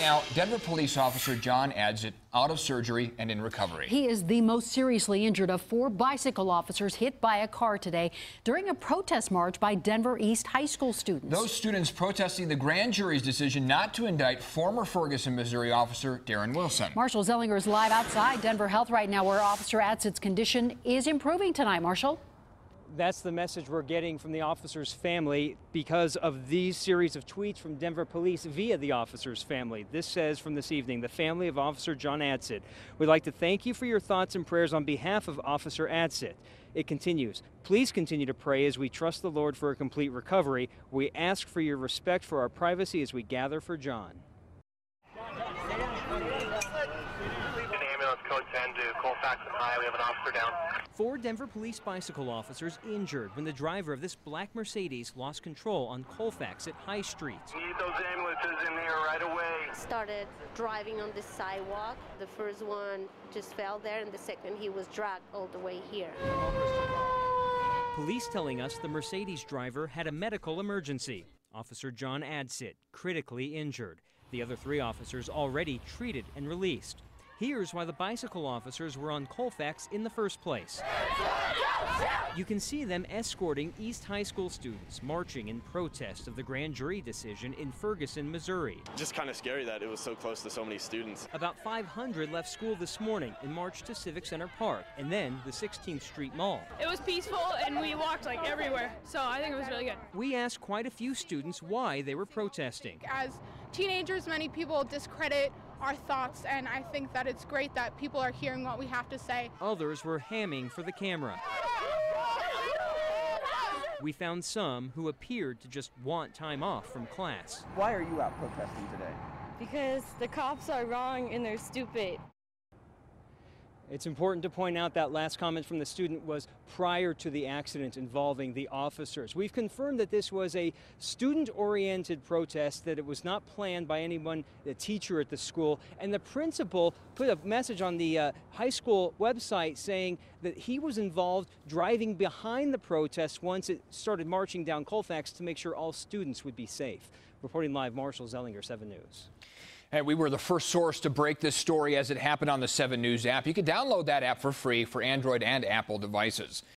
now, Denver police officer John Adsit out of surgery and in recovery. He is the most seriously injured of four bicycle officers hit by a car today during a protest march by Denver East High School students. Those students protesting the grand jury's decision not to indict former Ferguson, Missouri officer Darren Wilson. Marshall Zellinger is live outside Denver Health right now where Officer Adsit's condition is improving tonight. Marshall? That's the message we're getting from the officer's family because of these series of tweets from Denver police via the officer's family. This says from this evening, the family of Officer John Adsit. We'd like to thank you for your thoughts and prayers on behalf of Officer Adsit. It continues. Please continue to pray as we trust the Lord for a complete recovery. We ask for your respect for our privacy as we gather for John. ambulance code 10 to Colfax and High. We have an officer down. Four Denver police bicycle officers injured when the driver of this black Mercedes lost control on Colfax at High Street. Need those ambulances in here right away. Started driving on the sidewalk. The first one just fell there, and the second he was dragged all the way here. Police telling us the Mercedes driver had a medical emergency. Officer John Adsit, critically injured. The other three officers already treated and released. Here's why the bicycle officers were on Colfax in the first place. You can see them escorting East High School students marching in protest of the grand jury decision in Ferguson, Missouri. Just kind of scary that it was so close to so many students. About 500 left school this morning and marched to Civic Center Park and then the 16th Street Mall. It was peaceful and we walked like everywhere, so I think it was really good. We asked quite a few students why they were protesting. As teenagers, many people discredit our thoughts, and I think that it's great that people are hearing what we have to say. Others were hamming for the camera. We found some who appeared to just want time off from class. Why are you out protesting today? Because the cops are wrong and they're stupid. It's important to point out that last comment from the student was prior to the accident involving the officers. We've confirmed that this was a student-oriented protest, that it was not planned by anyone, a teacher at the school, and the principal put a message on the uh, high school website saying that he was involved driving behind the protest once it started marching down Colfax to make sure all students would be safe. Reporting live, Marshall Zellinger, 7 News. And we were the first source to break this story as it happened on the 7 News app. You can download that app for free for Android and Apple devices.